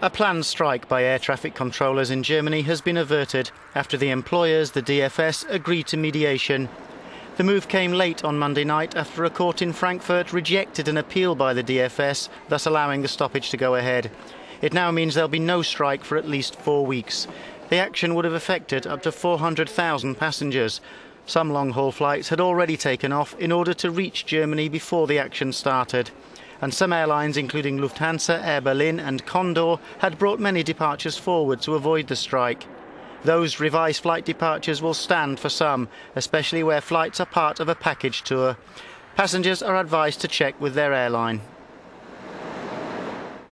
A planned strike by air traffic controllers in Germany has been averted after the employers, the DFS, agreed to mediation. The move came late on Monday night after a court in Frankfurt rejected an appeal by the DFS, thus allowing the stoppage to go ahead. It now means there'll be no strike for at least four weeks. The action would have affected up to 400,000 passengers. Some long haul flights had already taken off in order to reach Germany before the action started and some airlines, including Lufthansa, Air Berlin, and Condor, had brought many departures forward to avoid the strike. Those revised flight departures will stand for some, especially where flights are part of a package tour. Passengers are advised to check with their airline.